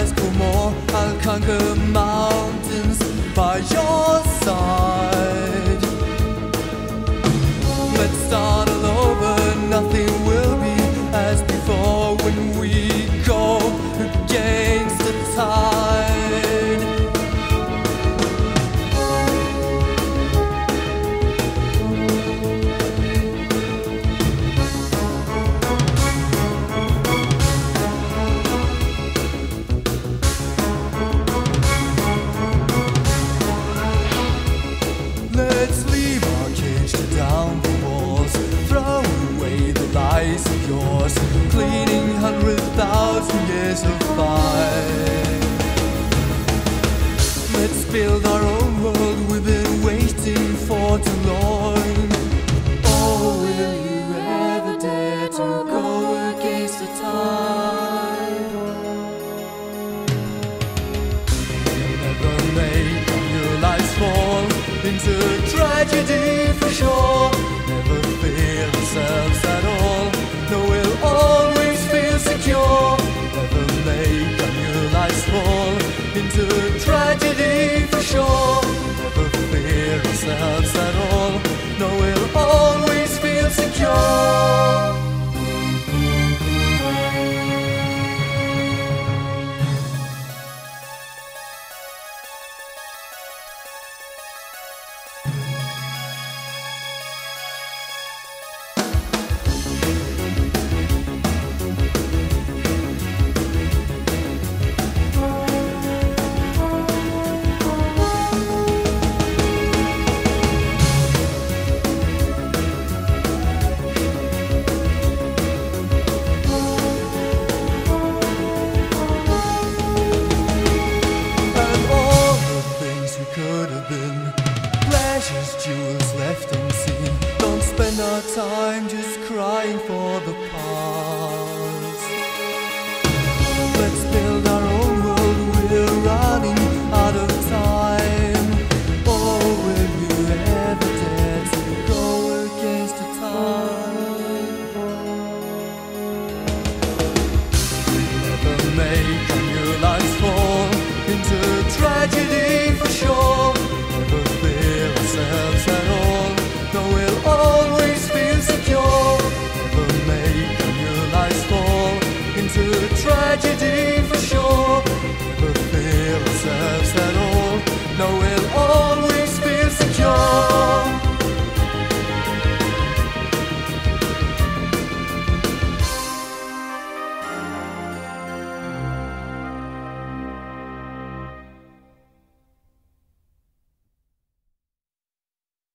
bilmez I'll conquer my. eyes of yours, cleaning hundred thousand years of fire. Let's build our own world we've been waiting for too long. Oh, will you ever dare to go against the tide? Never make your life fall into tragedy. Ourselves at all. No, we'll always time just crying for the past. Let's build our own world. We're running out of time. Oh, will you ever dare to go against the tide? Never make tragedy